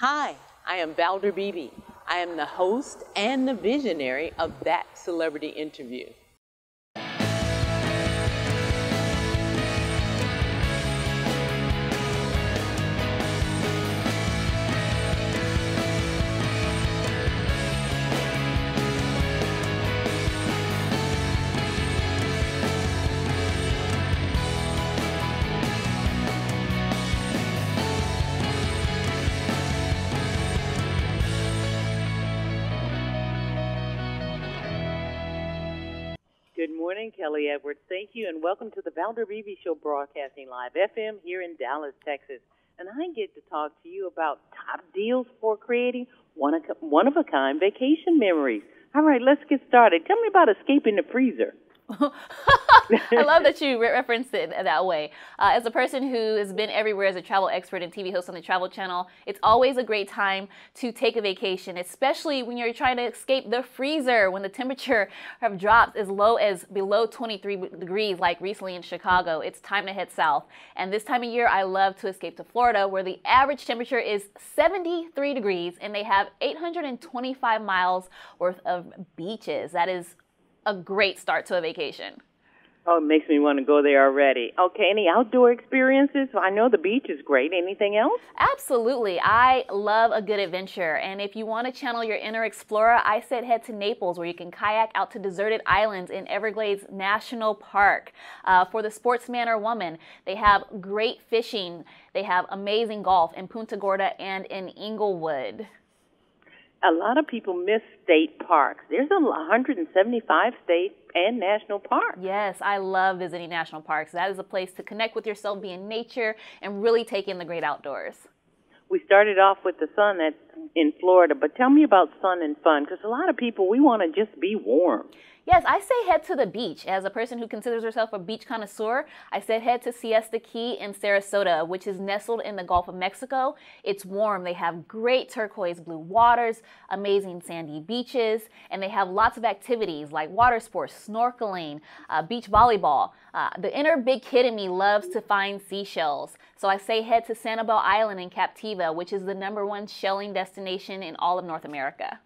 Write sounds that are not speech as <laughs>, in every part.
Hi, I am Valder Beebe. I am the host and the visionary of That Celebrity Interview. Morning, Kellee Edwards. Thank you, and welcome to the Valder Beebe Show broadcasting live FM here in Dallas, Texas. And I get to talk to you about top deals for creating one of, one of a kind vacation memories. All right, let's get started. Tell me about escaping the freezer. <laughs> I love that you re- referenced it that way. Uh, as a person who has been everywhere as a travel expert and TV host on the Travel Channel, it's always a great time to take a vacation, especially when you're trying to escape the freezer when the temperature <laughs> have dropped as low as below 23 degrees, like recently in Chicago. It's time to head south. And this time of year, I love to escape to Florida, where the average temperature is 73 degrees and they have 825 miles worth of beaches. That is a great start to a vacation. Oh, it makes me want to go there already. Okay, any outdoor experiences? I know the beach is great. Anything else? Absolutely. I love a good adventure. And if you want to channel your inner explorer, I said head to Naples where you can kayak out to deserted islands in Everglades National Park. Uh, for the sportsman or woman, they have great fishing. They have amazing golf in Punta Gorda and in Englewood a lot of people miss state parks. There's a 175 state and national parks. Yes, I love visiting national parks. That is a place to connect with yourself, be in nature, and really take in the great outdoors. We started off with the sun at, in Florida, but tell me about sun and fun because a lot of people we want to just be warm. Yes, I say head to the beach. As a person who considers herself a beach connoisseur, I said head to Siesta Key in Sarasota, which is nestled in the Gulf of Mexico. It's warm. They have great turquoise blue waters, amazing sandy beaches, and they have lots of activities like water sports, snorkeling, uh, beach volleyball. Uh, the inner big kid in me loves to find seashells. So I say head to Sanibel Island in Captiva, which is the number one shelling destination in all of North America.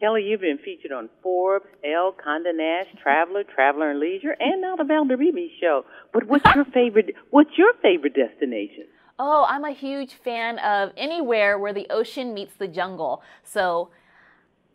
Kellee, you've been featured on Forbes, Elle, Condé Nast, Traveler, Traveler and Leisure, and now the Beebe Show. But what's your favorite? What's your favorite destination? Oh, I'm a huge fan of anywhere where the ocean meets the jungle. So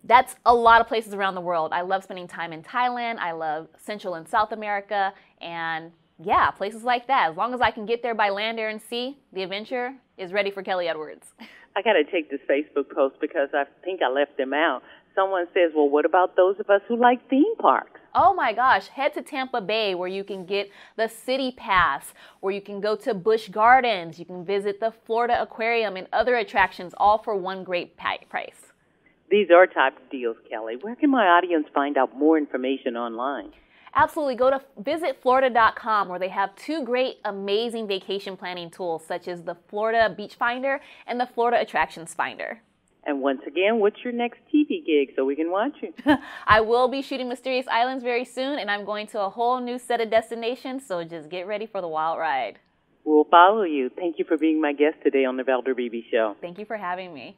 that's a lot of places around the world. I love spending time in Thailand. I love Central and South America, and yeah, places like that. As long as I can get there by land, air, and sea, the adventure is ready for Kellee Edwards. <laughs> I got to take this Facebook post because I think I left them out someone says, well, what about those of us who like theme parks? Oh my gosh, head to Tampa Bay where you can get the City Pass, where you can go to Busch Gardens, you can visit the Florida Aquarium and other attractions, all for one great price. These are top deals, Kellee. Where can my audience find out more information online? Absolutely. Go to visitflorida.com where they have two great, amazing vacation planning tools, such as the Florida Beach Finder and the Florida Attractions Finder. And once again, what's your next TV gig so we can watch you? <laughs> I will be shooting Mysterious Islands very soon, and I'm going to a whole new set of destinations, so just get ready for the wild ride. We'll follow you. Thank you for being my guest today on the Valder Beebe Show. Thank you for having me.